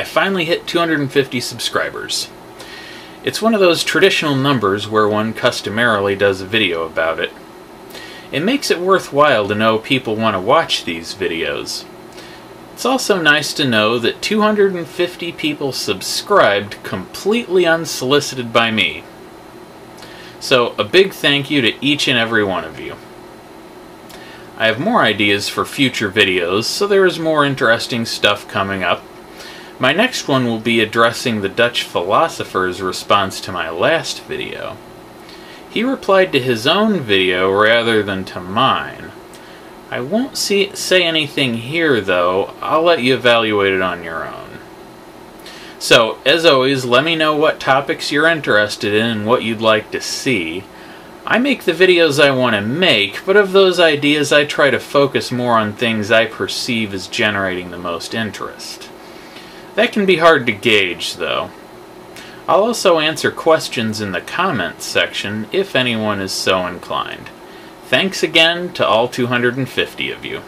I finally hit 250 subscribers. It's one of those traditional numbers where one customarily does a video about it. It makes it worthwhile to know people want to watch these videos. It's also nice to know that 250 people subscribed completely unsolicited by me. So, a big thank you to each and every one of you. I have more ideas for future videos, so there is more interesting stuff coming up. My next one will be addressing the Dutch philosopher's response to my last video. He replied to his own video rather than to mine. I won't see, say anything here though, I'll let you evaluate it on your own. So, as always, let me know what topics you're interested in and what you'd like to see. I make the videos I want to make, but of those ideas I try to focus more on things I perceive as generating the most interest. That can be hard to gauge, though. I'll also answer questions in the comments section if anyone is so inclined. Thanks again to all 250 of you.